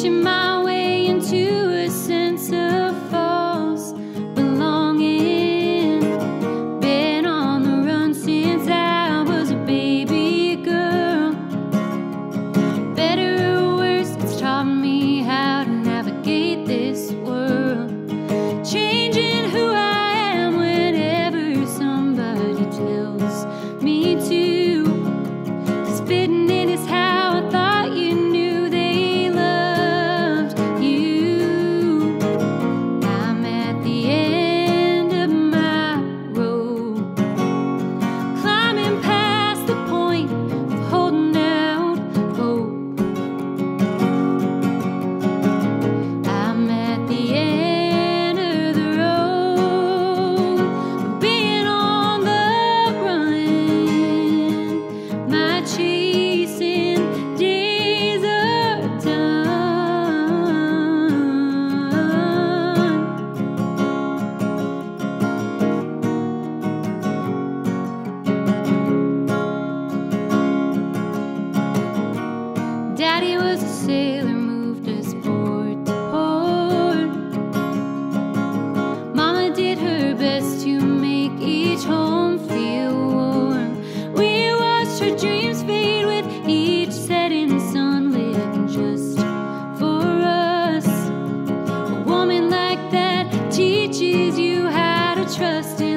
起吗？Daddy was a sailor, moved us port to port. Mama did her best to make each home feel warm. We watched her dreams fade with each setting sun, living just for us. A woman like that teaches you how to trust.